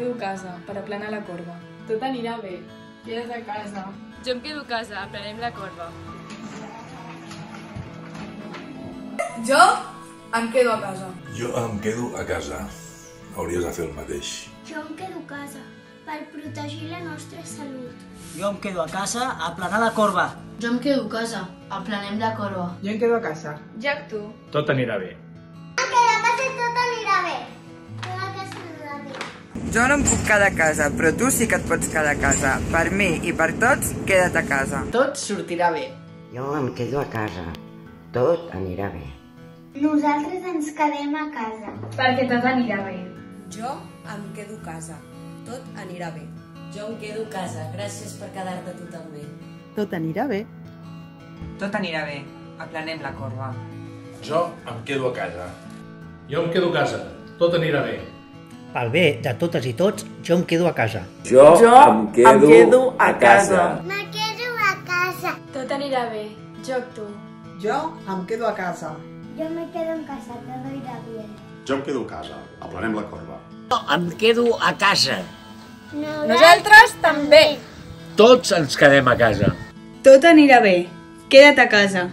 casa per aplanar la corba. Tot anirà bé. Queda't a casa. Jo em quedo a casa, aprenem la corba. Jo em quedo a casa. Jo em quedo a casa. Hauries de fer el mateix. Jo em quedo a casa per protegir la nostra salut. Jo em quedo a casa a aplanar la corba. Jo em quedo a casa. Aplanem la corba. Jo em quedo a casa. Ja tu. Tot anirà bé. Jo no em puc quedar a casa, però tu sí que et pots quedar a casa. Per mi i per tots, queda't a casa. Tot sortirà bé. Jo em quedo a casa. Tot anirà bé. Nosaltres ens quedem a casa. Perquè tot anirà bé. Jo em quedo a casa. Tot anirà bé. Jo em quedo a casa. Gràcies per quedar-te tu també. Tot anirà bé. Tot anirà bé. Aplanem la corba. Jo em quedo a casa. Jo em quedo a casa. Tot anirà bé. Pel bé de totes i tots, jo em quedo a casa. Jo, jo em, quedo em quedo a casa. Me quedo a casa. Tot anirà bé. Jo tu. Jo em quedo a casa. Jo me quedo en casa, todo irá bien. Jo em quedo a casa. Aplanem la corba. Jo em quedo a casa. Nosaltres també. Tots ens quedem a casa. Tot anirà bé. Queda't a casa.